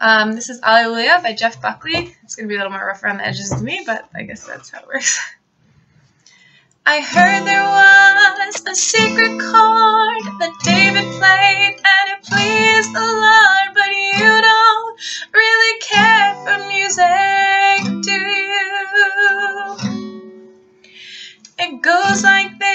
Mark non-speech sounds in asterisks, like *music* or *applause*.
Um, this is Hallelujah by Jeff Buckley. It's going to be a little more rough around the edges than me, but I guess that's how it works. *laughs* I heard there was a secret chord that David played and it pleased the Lord, but you don't really care for music, do you? It goes like this.